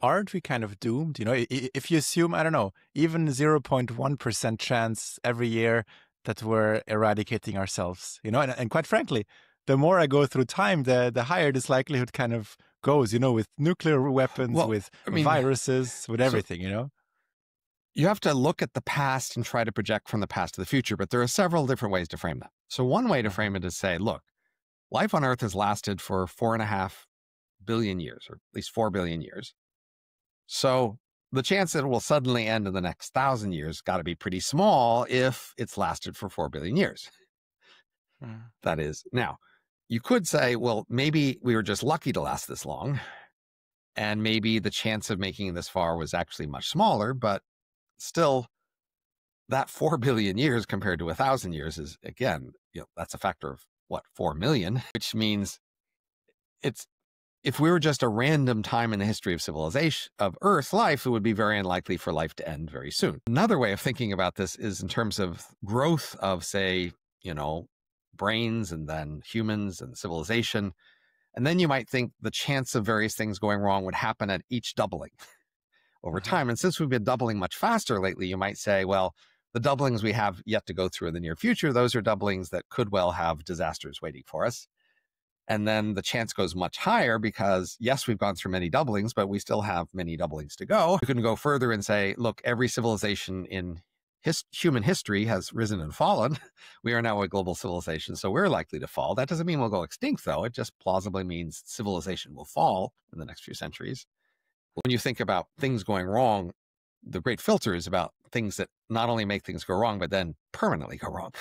aren't we kind of doomed? You know, if you assume, I don't know, even 0.1% chance every year that we're eradicating ourselves, you know, and, and quite frankly, the more I go through time, the the higher this likelihood kind of goes, you know, with nuclear weapons, well, with I mean, viruses, with everything, so you know? You have to look at the past and try to project from the past to the future, but there are several different ways to frame that. So, one way to mm-hmm. frame it is say, look, life on Earth has lasted for four and a half billion years, or at least four billion years. So, the chance that it will suddenly end in the next thousand years got to be pretty small if it's lasted for four billion years. Mm. That is. Now, you could say, well, maybe we were just lucky to last this long. And maybe the chance of making it this far was actually much smaller, but still, that 4 billion years compared to a thousand years is, again, you know, that's a factor of what, 4 million, which means it's, if we were just a random time in the history of civilization of Earth life, it would be very unlikely for life to end very soon. Another way of thinking about this is in terms of growth of, say, you know, brains and then humans and civilization. And then you might think the chance of various things going wrong would happen at each doubling over mm-hmm. time. And since we've been doubling much faster lately, you might say, well, the doublings we have yet to go through in the near future, those are doublings that could well have disasters waiting for us. And then the chance goes much higher because, yes, we've gone through many doublings, but we still have many doublings to go. You can go further and say, look, every civilization in his, human history has risen and fallen. We are now a global civilization, so we're likely to fall. That doesn't mean we'll go extinct, though. It just plausibly means civilization will fall in the next few centuries. When you think about things going wrong, the great filter is about things that not only make things go wrong, but then permanently go wrong.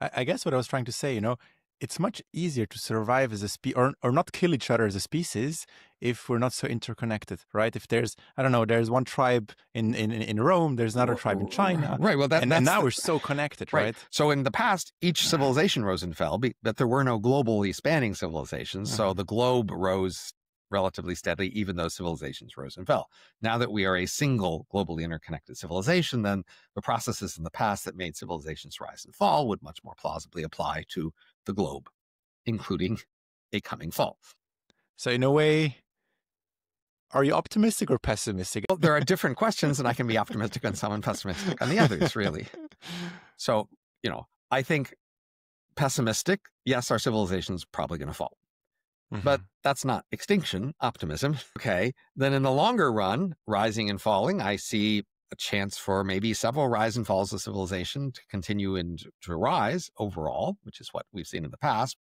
I guess what I was trying to say, you know, it's much easier to survive as a spe or, or not kill each other as a species if we're not so interconnected, right? If there's, I don't know, there's one tribe in, in, in Rome, there's another tribe in China. Right. Well, that, and, and now the, we're so connected, right. right. So in the past, each civilization rose and fell, but there were no globally spanning civilizations. So uh-huh. the globe rose relatively steadily, even though civilizations rose and fell. Now that we are a single globally interconnected civilization, then the processes in the past that made civilizations rise and fall would much more plausibly apply to the globe, including a coming fall. So, in a way, are you optimistic or pessimistic? Well, there are different questions, and I can be optimistic on some and pessimistic on the others, really. So, you know, I think pessimistic, yes, our civilization is probably going to fall. Mm-hmm. But that's not extinction optimism. Okay. Then in the longer run, rising and falling, I see a chance for maybe several rise and falls of civilization to continue and to rise overall, which is what we've seen in the past.